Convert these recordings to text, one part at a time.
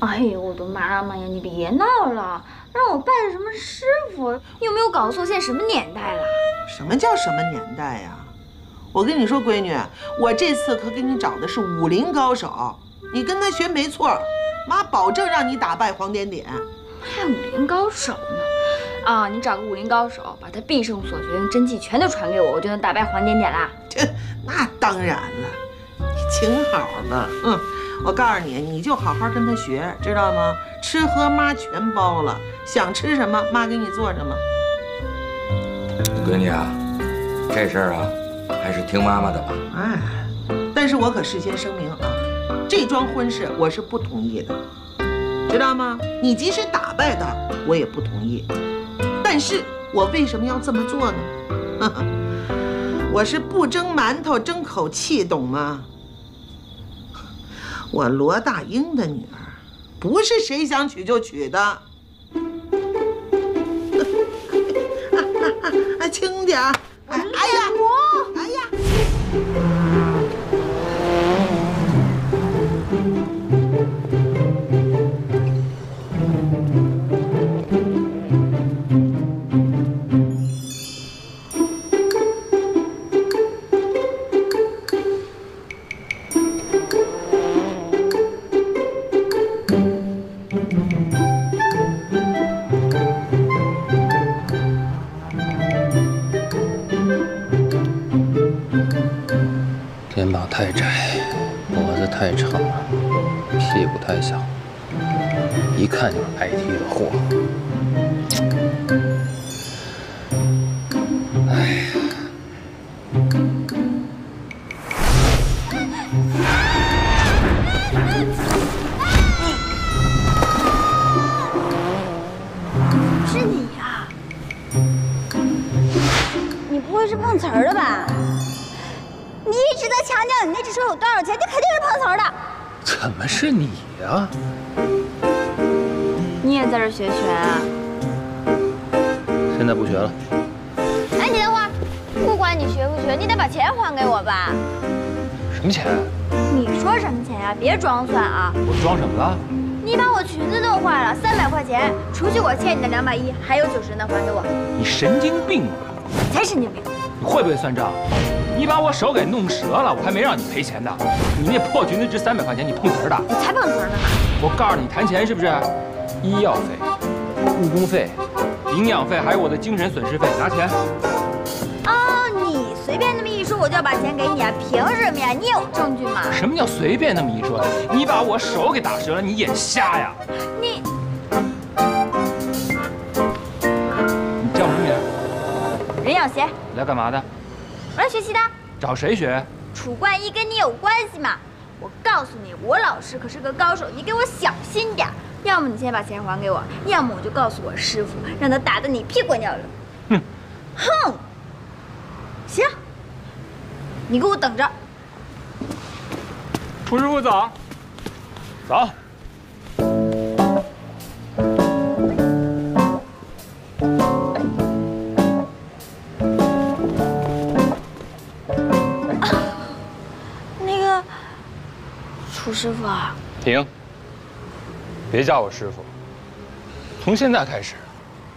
哎呦，我的妈妈呀！你别闹了，让我拜什么师傅？你有没有搞错？现在什么年代了？什么叫什么年代呀？我跟你说，闺女，我这次可给你找的是武林高手，你跟他学没错，妈保证让你打败黄点点。还武林高手呢？啊，你找个武林高手，把他毕生所学用真气全都传给我，我就能打败黄点点啦？这那当然了，你请好了，嗯。我告诉你，你就好好跟他学，知道吗？吃喝妈全包了，想吃什么妈给你做什么。闺女啊，这事儿啊，还是听妈妈的吧。哎，但是我可事先声明啊，这桩婚事我是不同意的，知道吗？你即使打败他，我也不同意。但是我为什么要这么做呢？我是不蒸馒头争口气，懂吗？我罗大英的女儿，不是谁想娶就娶的。轻点儿！哎呀，别装蒜啊！我装什么了？你把我裙子弄坏了，三百块钱，除去我欠你的两百一，还有九十呢，还给我。你神经病啊！才神经病！你会不会算账？你把我手给弄折了，我还没让你赔钱呢。你那破裙子值三百块钱，你碰瓷儿的？你才碰瓷儿呢！我告诉你，谈钱是不是？医药费、误工费、营养费，还有我的精神损失费，拿钱。我就要把钱给你啊？凭什么呀？你有证据吗？什么叫随便那么一说？你把我手给打折了，你眼瞎呀？你，你叫什么名？任小贤。来干嘛的？我来学习的。找谁学？楚冠一跟你有关系吗？我告诉你，我老师可是个高手，你给我小心点。要么你先把钱还给我，要么我就告诉我师傅，让他打得你屁滚尿流。哼，哼，行，你给我等着。楚师傅早，早。那个，楚师傅啊，停。别叫我师傅。从现在开始，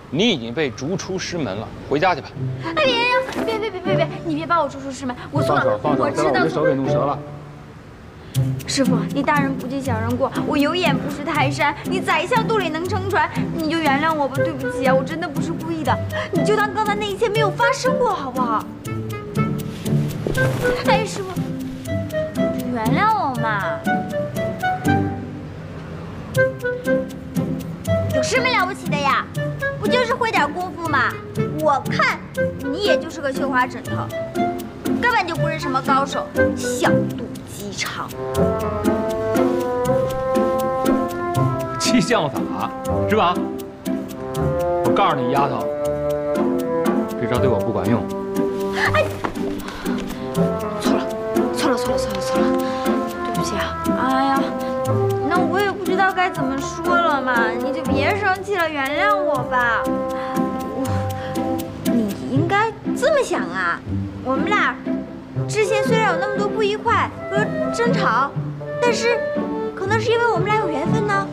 你已经被逐出师门了，回家去吧。哎别别别别别别！你别把我逐出师门，我错了。放手放手，我把我的手给弄折了。师傅，你大人不计小人过，我有眼不识泰山，你宰相肚里能撑船，你就原谅我吧。对不起啊，我真的不是故意的，你就当刚才那一切没有发生过，好不好？哎，师傅，原谅我嘛。有什么了不起的呀？不就是会点功夫吗？我看你也就是个绣花枕头，根本就不是什么高手，小肚鸡肠。激将法是吧？我告诉你，丫头，这招对我不管用。哎，错了，错了，错了，错了，错了，对不起啊！哎呀。那我也不知道该怎么说了嘛？你就别生气了，原谅我吧。这么想啊，我们俩之前虽然有那么多不愉快和争吵，但是可能是因为我们俩有缘分呢。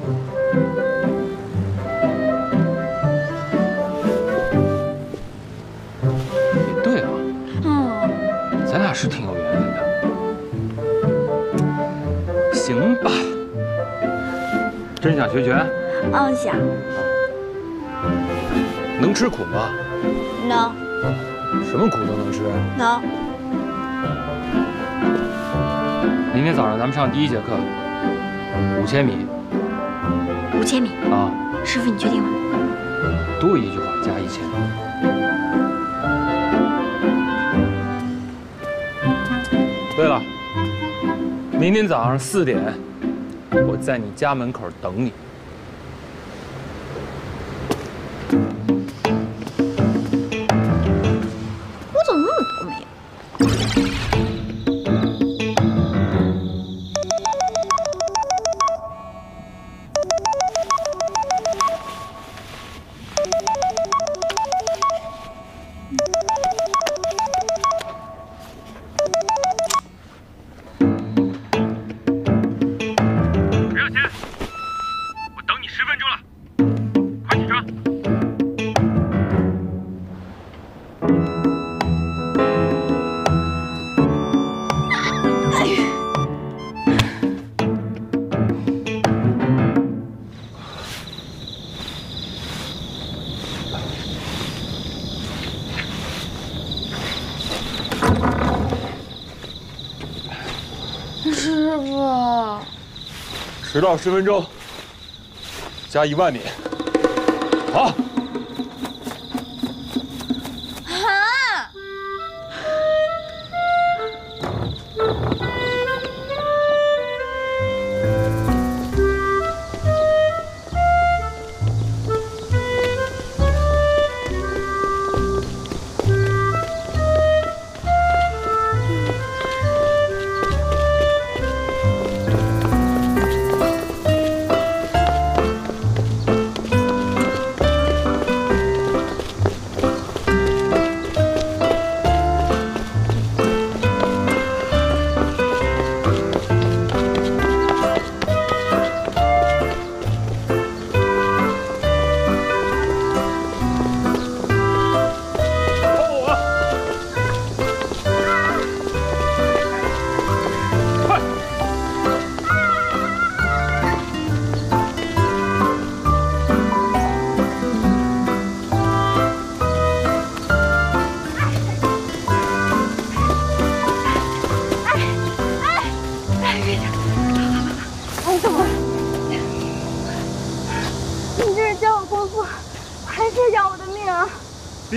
也对啊，嗯，咱俩是挺有缘分的。行吧，真想学学，嗯，想。能吃苦吗？能。什么苦都能吃？能。明天早上咱们上第一节课，五千米。五千米啊！师傅，你确定吗？多一句话加一千。对了，明天早上四点，我在你家门口等你。迟到十分钟，加一万米。好。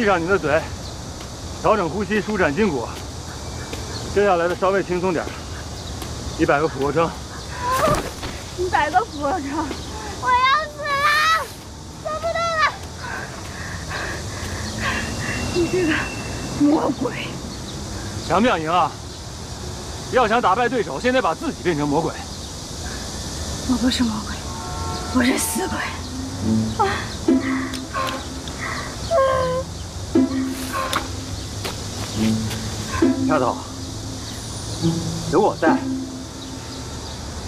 上你的嘴，调整呼吸，舒展筋骨。接下来的稍微轻松点一百个俯卧撑。一百个俯卧撑，我要死了。你这个魔鬼，想不想赢啊？要想打败对手，先得把自己变成魔鬼。我不是魔鬼，我是死鬼。丫头，有我在，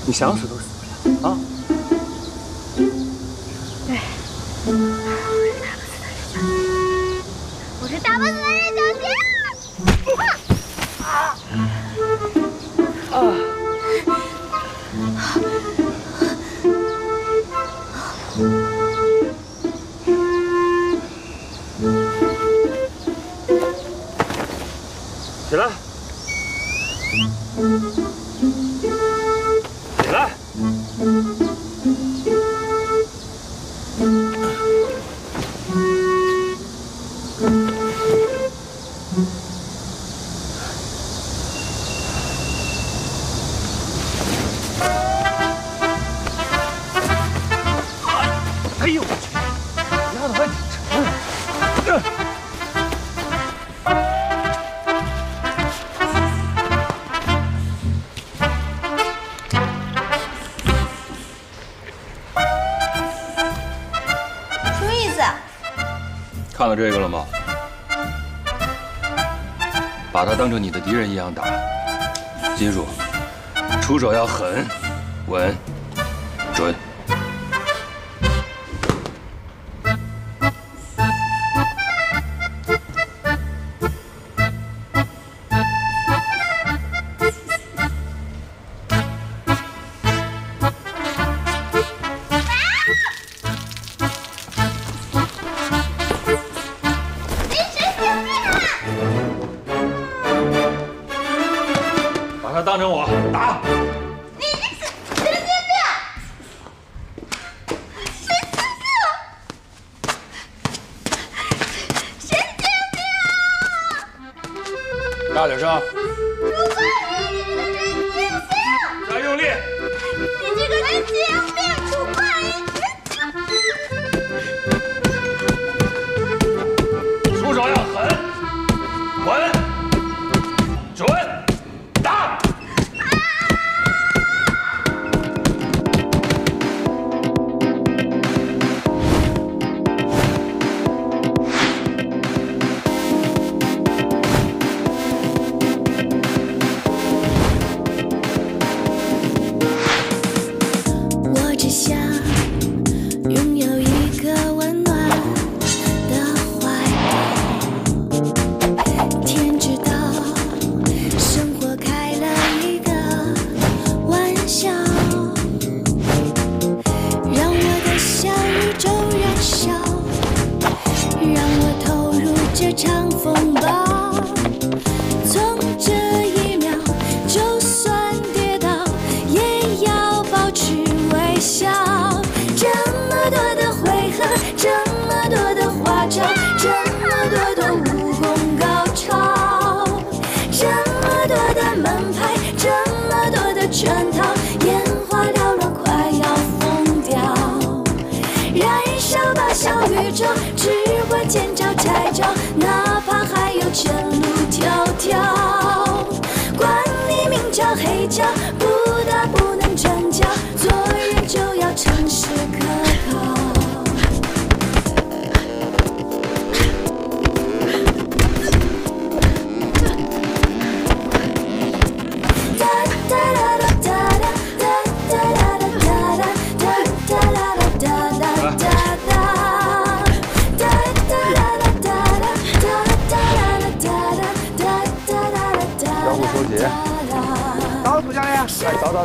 你想死都死不了啊！对，我是大笨蛋。人一样打，记住，出手要狠、稳、准。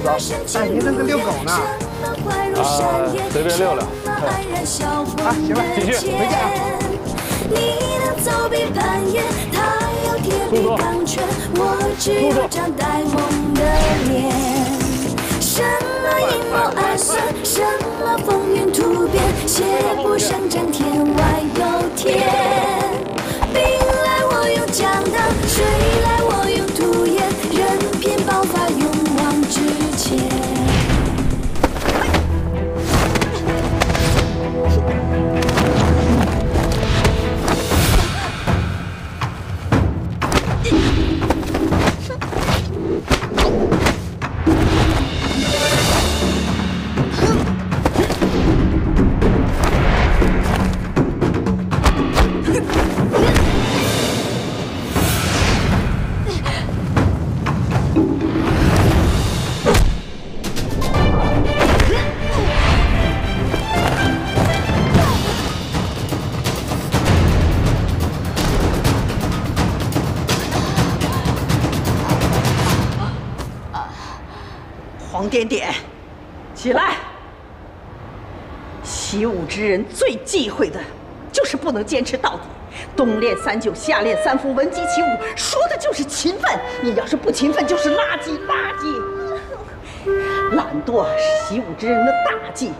走走走。哎，您这是遛狗呢？啊，随便溜溜啊，行了，继续，回见啊。你能走比攀岩，他要铁比钢拳，我只有张呆萌的脸。什么阴谋暗算，什么风云突变，邪不胜正，天外有天。点点，起来！习武之人最忌讳的，就是不能坚持到底。冬练三九，夏练三伏，闻鸡起舞，说的就是勤奋。你要是不勤奋，就是垃圾，垃圾。懒惰是习武之人的大忌。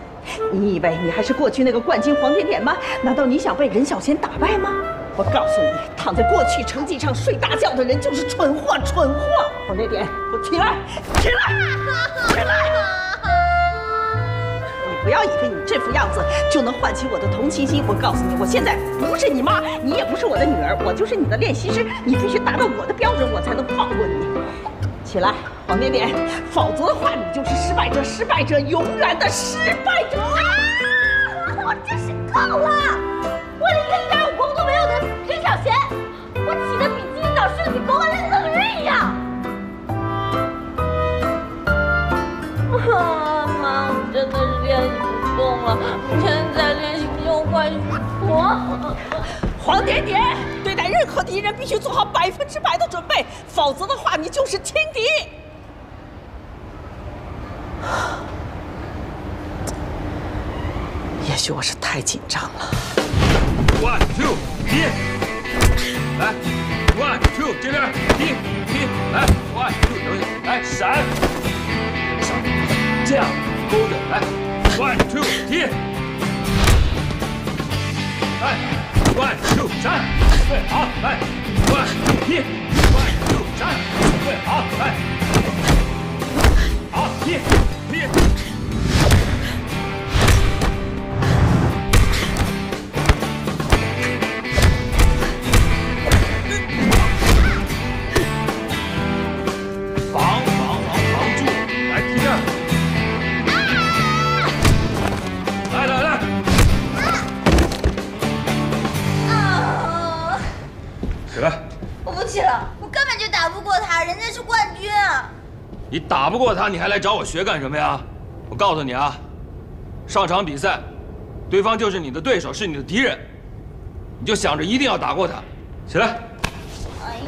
你以为你还是过去那个冠军黄点点吗？难道你想被任小贤打败吗？我告诉你，躺在过去成绩上睡大觉的人就是蠢货，蠢货！黄点点，我起来，起来，起来！你不要以为你这副样子就能唤起我的同情心。我告诉你，我现在不是你妈，你也不是我的女儿，我就是你的练习师。你必须达到我的标准，我才能放过你。起来，黄点点，否则的话，你就是失败者，失败者，永远的失败者！啊！我真是够了！我现在练习不动，快许我。黄点点，对待任何敌人必须做好百分之百的准备，否则的话，你就是天敌。也许我是太紧张了。One two 踢，来，one two 这边踢踢，来，one two 等一下，来闪，闪，这样勾着，来，one two 踢，来，one two 闪，对，好，来，one two 踢，one two 闪，对，好，来，好，踢，打不过他，你还来找我学干什么呀？我告诉你啊，上场比赛，对方就是你的对手，是你的敌人，你就想着一定要打过他。起来！哎呀，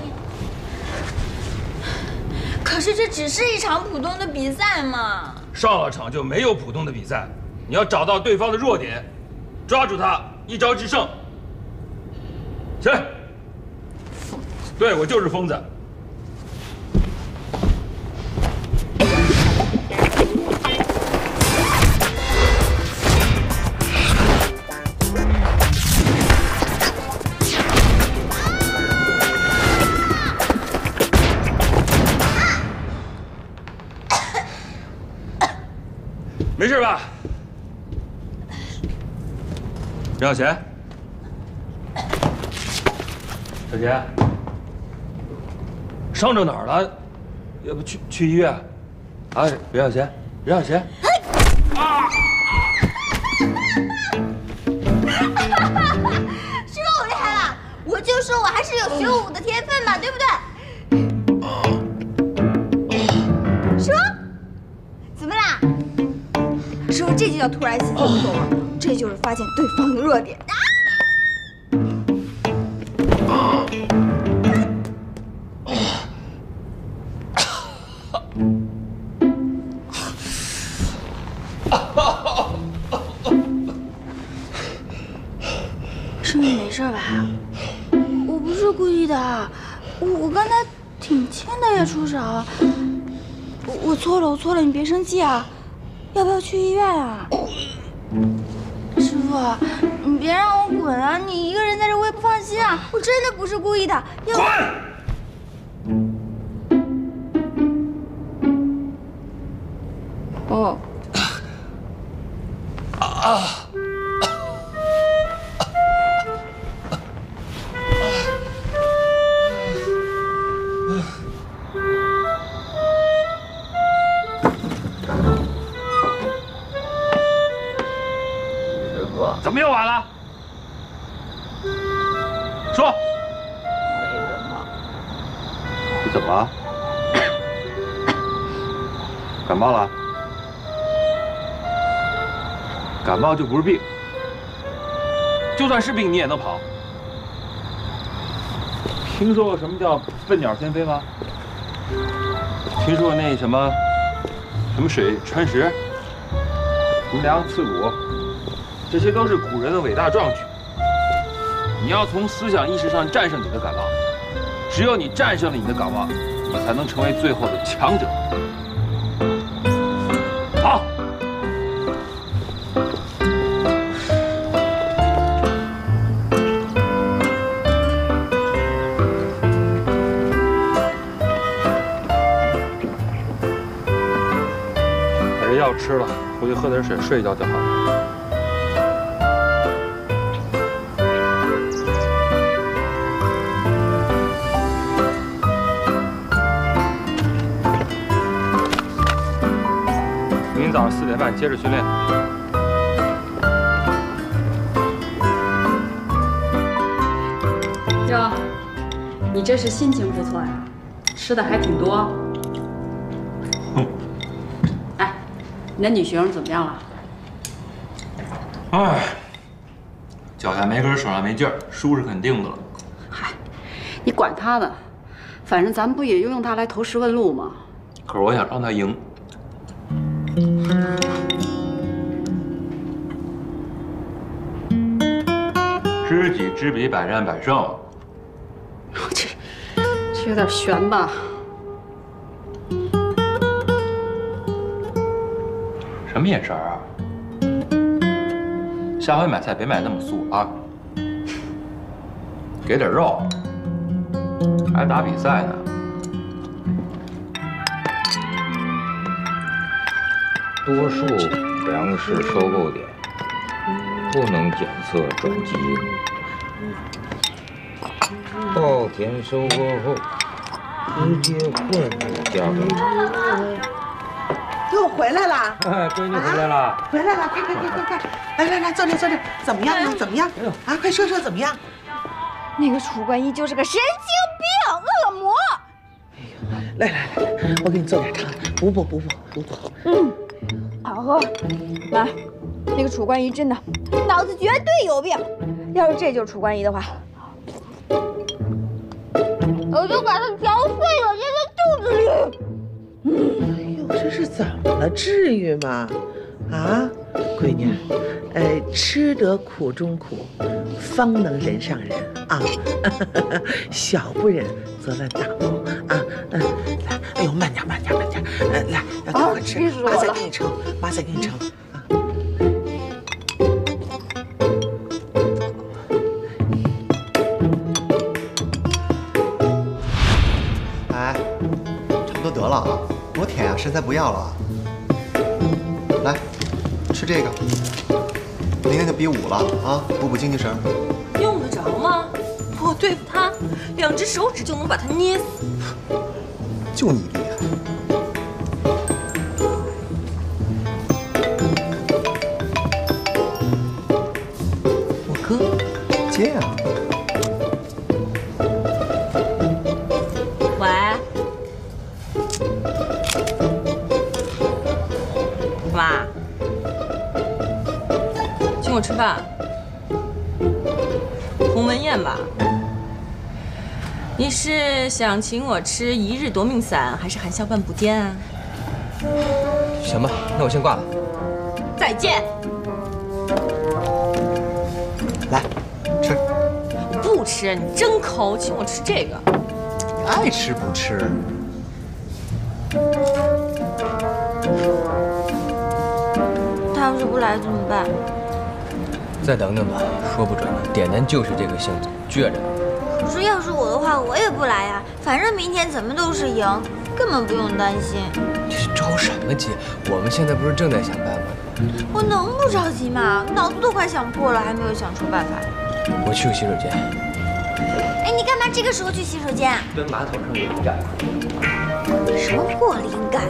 可是这只是一场普通的比赛嘛。上了场就没有普通的比赛，你要找到对方的弱点，抓住他，一招制胜。起来！对我就是疯子。任小贤，小贤，伤着哪儿了？要不去去医院？啊，任小贤，任小贤，是吧？我厉害了，我就说我还是有学武的天分嘛，对不对？说这就叫突然袭击，你懂吗？这就是发现对方的弱点啊！师妹没事吧？我不是故意的，我我刚才挺轻的呀，出手。我我错了，我错了，你别生气啊。要不要去医院啊？师傅，你别让我滚啊！你一个人在这我也不放心啊！我真的不是故意的。要滚！哦，怎感冒了？感冒就不是病，就算是病你也能跑。听说过什么叫笨鸟先飞吗？听说过那什么什么水穿石、无梁刺股，这些都是古人的伟大壮举。你要从思想意识上战胜你的感冒，只有你战胜了你的感冒，你才能成为最后的强者。吃了，回去喝点水，睡一觉就好了。明天早上四点半接着训练。哟，你这是心情不错呀，吃的还挺多。你那女学生怎么样了？哎，脚下没根，手上没劲儿，输是肯定的了。嗨，你管他呢，反正咱们不也用他来投石问路吗？可是我想让他赢。知己知彼，百战百胜。这这有点悬吧？什么眼神啊！下回买菜别买那么素啊，给点肉。还打比赛呢？多数粮食收购点不能检测转基因。稻田收割后直接混入加工。又回来了，哎，闺女回来了。回来了，快快快快快，来来来，坐这坐这，怎么样？怎么样？啊，快说说怎么样？那个楚冠一就是个神经病、恶魔。哎呦来来来，我给你做点汤，补补补补补补。嗯，好喝。来，那个楚冠一真的脑子绝对有病。要是这就是楚冠一的话，我就把他嚼碎了咽在肚子里。哎呦，这是怎么了？至于吗？啊，闺女，呃，吃得苦中苦，方能人上人啊。小不忍则乱大谋啊。嗯，来，哎呦，慢点，慢点，慢点。呃，来，要赶快吃，妈再给你盛，妈再给你盛。身材不要了啊。来，吃这个，明天就比武了啊，补补精气神。用得着吗？我对付他，两只手指就能把他捏死。就你厉害。我哥，接呀、我吃饭，鸿门宴吧？你是想请我吃一日夺命散，还是含笑半步癫啊？行吧，那我先挂了。再见！来，吃，我不吃，你真抠，请我吃这个。你爱吃不吃。他要是不来怎么办？再等等吧，说不准呢。点点就是这个性子，倔着呢。可是要是我的话，我也不来呀。反正明天怎么都是赢，根本不用担心。你是着什么急？我们现在不是正在想办法吗？我能不着急吗？脑子都快想破了，还没有想出办法。我去个洗手间。哎，你干嘛这个时候去洗手间啊？蹲马桶上有灵感。什么破灵感？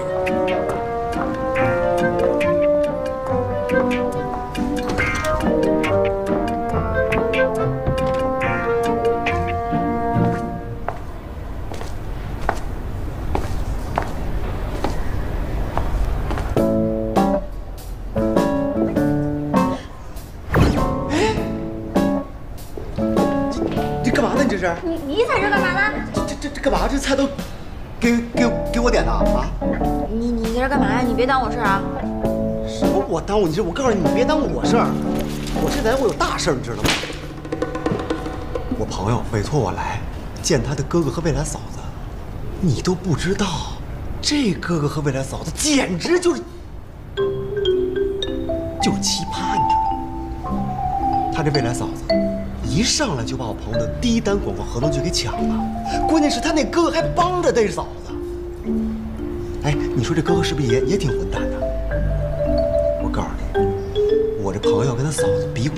是？你你在这干嘛呢？这这这这干嘛？这菜都给给给我点的啊？你你在这干嘛呀？你别耽误我事儿啊！什么我耽误你事？我告诉你，你别耽误我事儿。我这来我有大事儿，你知道吗？我朋友委托我来见他的哥哥和未来嫂子，你都不知道，这哥哥和未来嫂子简直就是就是奇葩，你知道吗？他这未来嫂子一上来就把我朋友的第一单广告合同就给抢了，关键是他那哥哥还帮着这嫂子。哎，你说这哥哥是不是也也挺混蛋的？我告诉你，我这朋友跟他嫂子比武，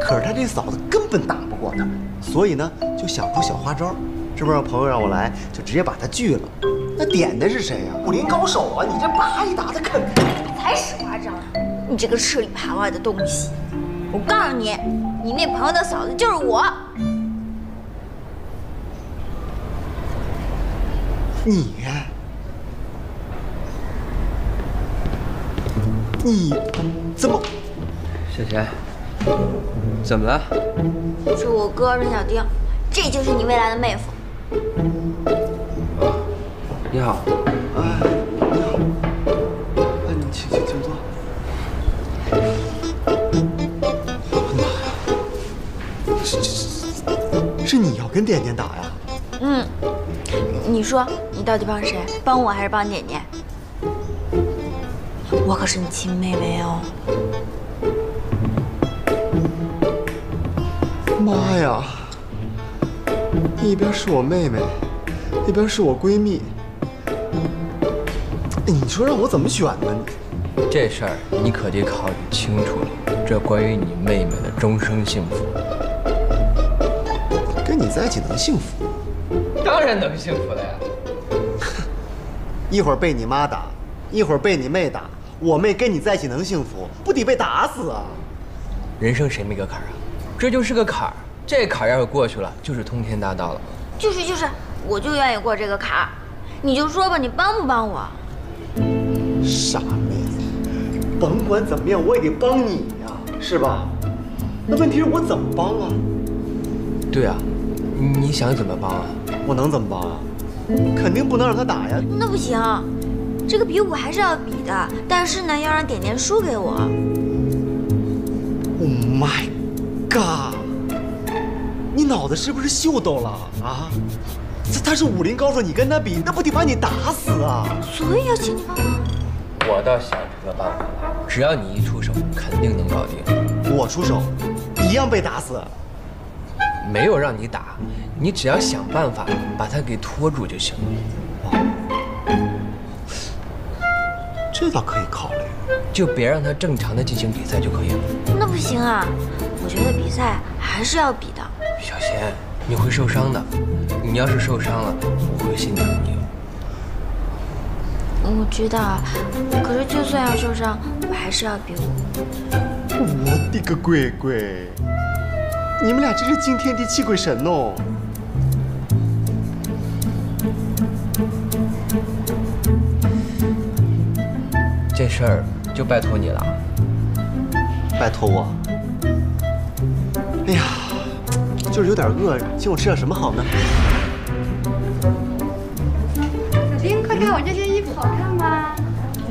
可是他这嫂子根本打不过他，所以呢就想出小花招，是不是？朋友让我来，就直接把他拒了。那点的是谁呀、武林高手啊！你这叭一打，他肯定。才使花招！你这个吃里扒外的东西！我告诉你，你那朋友的嫂子就是我。你，你怎么？小贤，怎么了？是我哥任小丁，这就是你未来的妹夫。你好，跟点点打呀？嗯，你说你到底帮谁？帮我还是帮点点？我可是你亲妹妹哦。妈呀！一边是我妹妹，一边是我闺蜜。哎，你说让我怎么选呢？这事儿你可得考虑清楚了，这关于你妹妹的终生幸福。在一起能幸福？当然能幸福了呀！一会儿被你妈打，一会儿被你妹打，我妹跟你在一起能幸福？不得被打死啊！人生谁没个坎儿啊？这就是个坎儿，这坎儿要是过去了，就是通天大道了。就是就是，我就愿意过这个坎儿。你就说吧，你帮不帮我？傻妹子，甭管怎么样，我也得帮你呀，是吧？那问题是我怎么帮啊？对啊，你想怎么帮啊？我能怎么帮啊？肯定不能让他打呀。那不行，这个比武还是要比的，但是呢，要让点点输给我。Oh my god！你脑子是不是秀逗了啊？他他是武林高手，你跟他比，那不得把你打死啊？所以要请你帮忙。我倒想出个办法来，只要你一出手，肯定能搞定。我出手，一样被打死。没有让你打，你只要想办法把他给拖住就行了。这倒可以考虑。就别让他正常的进行比赛就可以了。那不行啊，我觉得比赛还是要比的。小贤，你会受伤的，你要是受伤了，我会心疼你。我知道，可是就算要受伤，我还是要比武。我的个乖乖！你们俩真是惊天地泣鬼神哦！这事儿就拜托你了。拜托我。哎呀，就是有点饿，请我吃点什么好呢？小丁，快看我这件衣服好看吗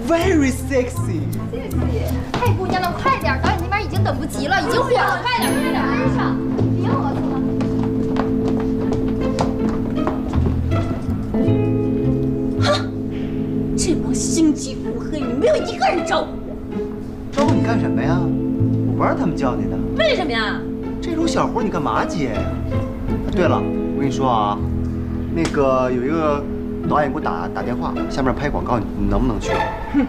Very sexy。谢谢。哎，姑娘们，快点，等不及了，已经火了，快点，快点，跟上，别磨蹭了。这帮心机腹黑女没有一个人照顾我，招呼你干什么呀？我不让他们叫你的。为什么呀？这种小活你干嘛接呀？对了，我跟你说啊，那个有一个导演给我打打电话，下面拍广告，你能不能去？哼，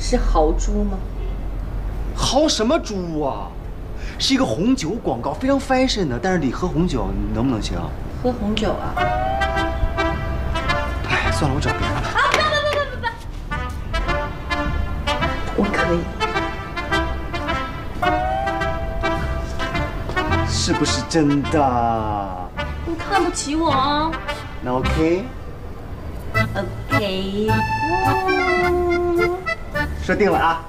是豪猪吗？豪什么猪啊？是一个红酒广告，非常 fashion 的，但是得喝红酒，你能不能行？喝红酒啊？哎，算了，我找别人了。啊，不不不不不，我可以。是不是真的？你看不起我啊？那 OK。OK。说定了啊。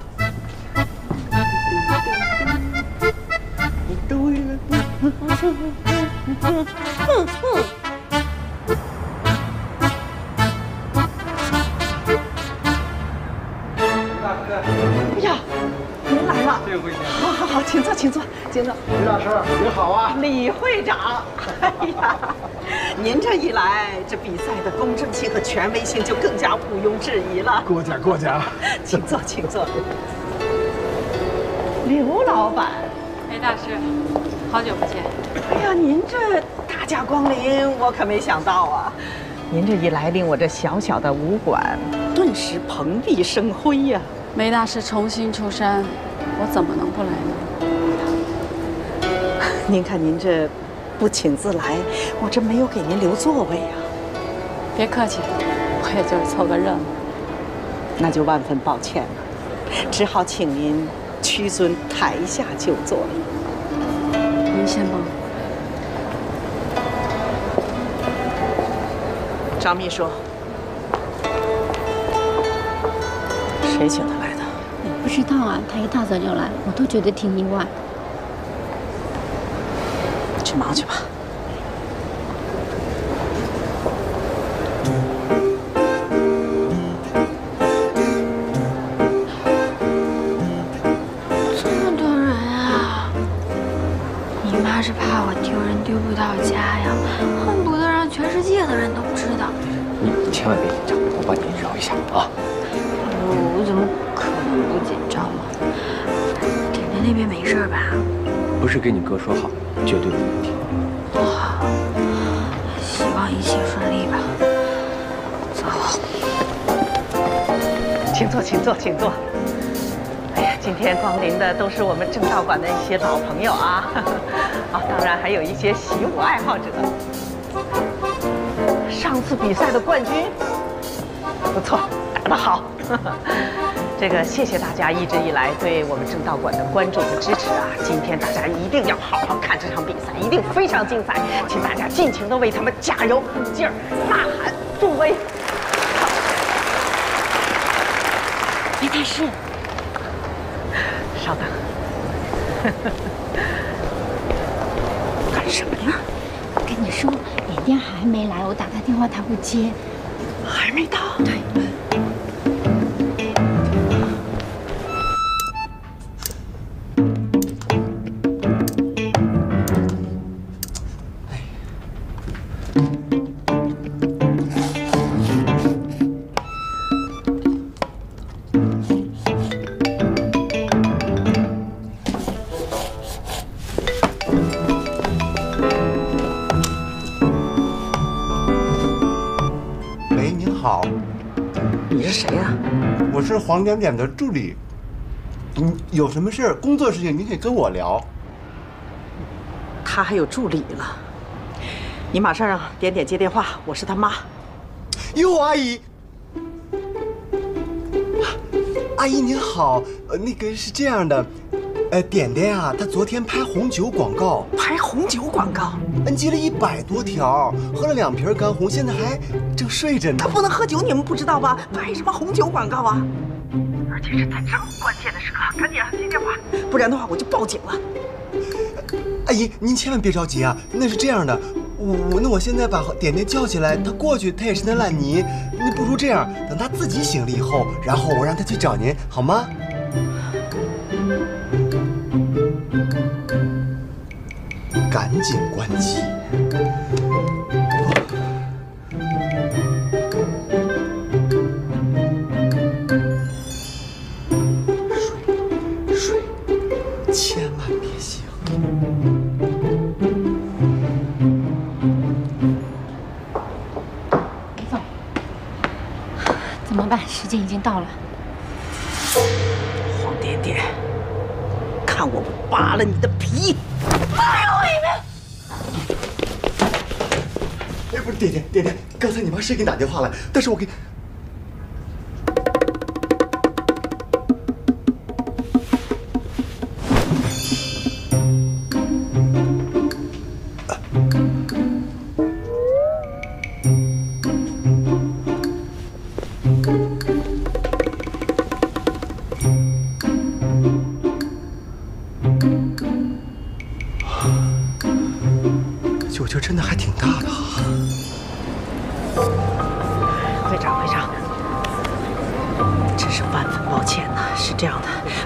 对了。哎呀，您来了！这回好好好，请坐，请坐，请坐。李老师，您好啊！李会长，哎呀，您这一来，这比赛的公正性和权威性就更加毋庸置疑了。过奖过奖，请坐，请坐。刘老板，雷大师，好久不见。哎呀，您这大驾光临，我可没想到啊！您这一来，令我这小小的武馆顿时蓬荜生辉呀、梅大师重新出山，我怎么能不来呢？您看您这不请自来，我这没有给您留座位呀、别客气，我也就是凑个热闹。那就万分抱歉了，只好请您屈尊台下就坐。您先忙。张秘书，谁请他来的？不知道啊，他一大早就来，我都觉得挺意外。去忙去吧。一下啊。我怎么可能不紧张呢？点点那边没事吧？不是跟你哥说好，绝对没问题。好，希望一切顺利吧。走。请坐，请坐，请坐。哎呀今天光临的都是我们正道馆的一些老朋友啊，啊，当然还有一些习武爱好者。上次比赛的冠军，不错，打得好。这个谢谢大家一直以来对我们正道馆的关注和支持啊！今天大家一定要好好看这场比赛，一定非常精彩，请大家尽情的为他们加油鼓劲儿、呐喊助威。梅大师，稍等，干什么呀？跟你说，缅甸还没来，我打他电话他不接，还没到。对。黄点点的助理。嗯，有什么事儿工作事情你可以跟我聊。他还有助理了，你马上让点点接电话，我是他妈。哟，阿姨，阿姨您好，呃，那个是这样的，呃，点点啊，他昨天拍红酒广告，拍红酒广告嗯，接了一百多条，喝了两瓶干红，现在还正睡着呢。他不能喝酒，你们不知道吧？拍什么红酒广告啊？而且是在这么关键的时刻，赶紧让他接电话，不然的话我就报警了。阿姨，您千万别着急啊！那是这样的，我我那我现在把点点叫起来，他过去他也是那烂泥，你不如这样，等他自己醒了以后，然后我让他去找您，好吗？赶紧关机。是给你打电话了，但是我给。酒劲真的还挺大的、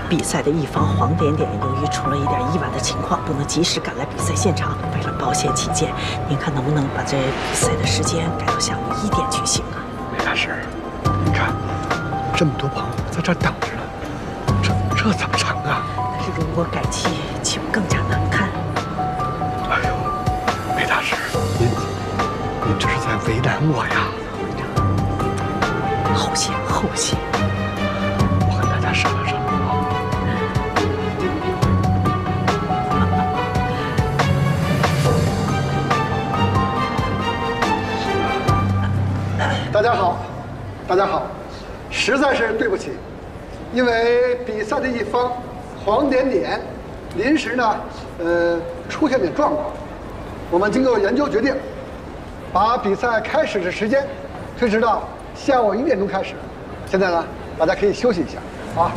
比赛的一方黄点点由于出了一点意外的情况，不能及时赶来比赛现场。为了保险起见，您看能不能把这比赛的时间改到下午一点举行啊？没大事，你看，这么多朋友在这儿等着呢，这这怎么成啊？但是如果改期，岂不更加难看？哎呦，梅大师，您您这是在为难我呀！后些，后些。大家好，实在是对不起，因为比赛的一方黄点点临时呢，呃，出现点状况，我们经过研究决定，把比赛开始的时间推迟到下午一点钟开始。现在呢，大家可以休息一下啊。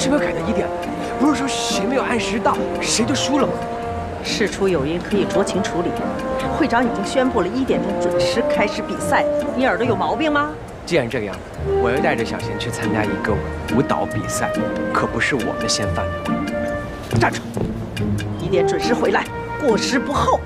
为什么要改到一点呢？不是说谁没有按时到，谁就输了吗？事出有因，可以酌情处理。会长已经宣布了一点钟准时开始比赛，你耳朵有毛病吗？既然这样，我要带着小贤去参加一个舞蹈比赛，可不是我们先犯的。站住！一点准时回来，过时不候。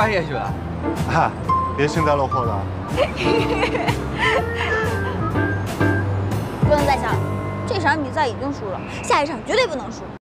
摔下去了？啊，别幸灾乐祸的。不能再下了，这场比赛已经输了，下一场绝对不能输。